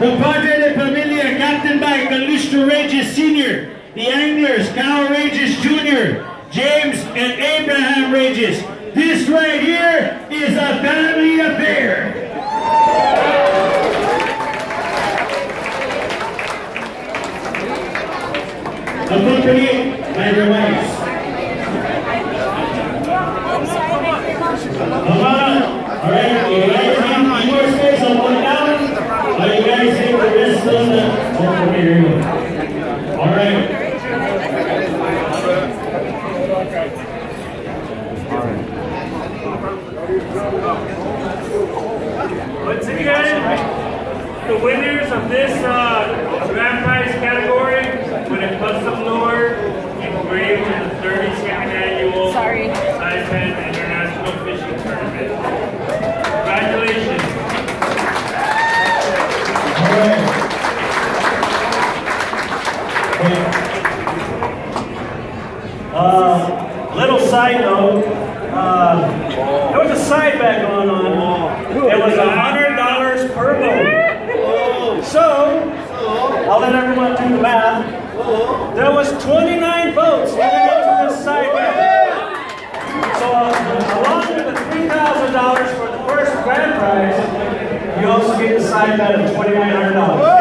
The father of the family captained by Calixto Regis Sr., the anglers, Kyle Regis Jr., James and Abraham Regis. This right here is All right. Once again, the winners of this uh, grand prize category with a custom lure engraved in the 32nd annual Sorry. Saipan International Fishing Tournament. Congratulations. All right. Uh, little side note, uh, there was a side bet going on. It was a hundred dollars per boat. So, I'll let everyone do the math. There was 29 votes leading up to this side bet. So, uh, along with the $3,000 for the first grand prize, you also get the side bet of $2,900.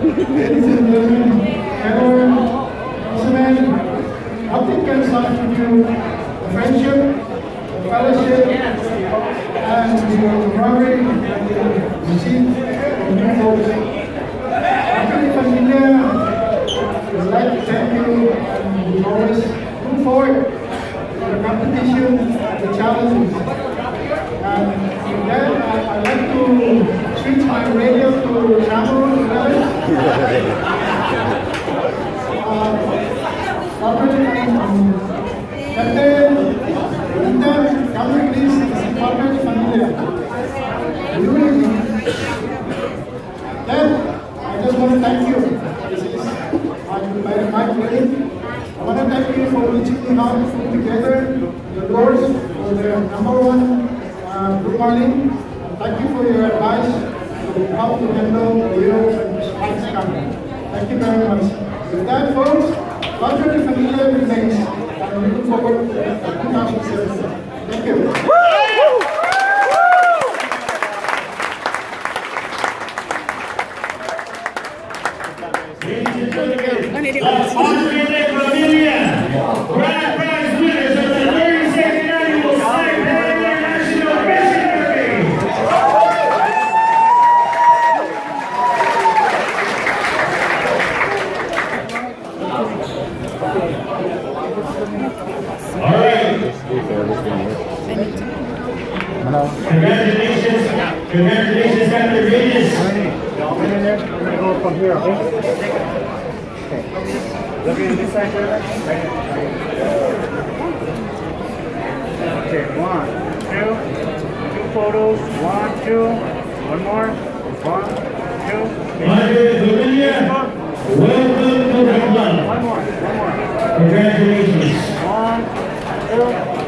Ladies and gentlemen, Aaron, gentlemen, nothing can the friendship, the fellowship, and the camaraderie that we receive from you folks. The familia, we'd like to thank you and look forward to the competition, the challenges. And I- I'd like to switch my radio to 11. Thank you for your advice to how to handle the heroes and. Thank you very much. With that, folks, Padre Familia remains, and we look forward to 2017. Thank you. Ladies and gentlemen, the Padre de Familia, grand prize winners of the 32nd annual Saipan International Fishing Derby. All right. Congratulations, congratulations, Captain Regis. We're gonna go from here, okay? Okay. Looking at this side, right? Okay, one, two, two photos, one, two, one more, one, Madre Familia, welcome to the club. One more, one more. Congratulations. One, two.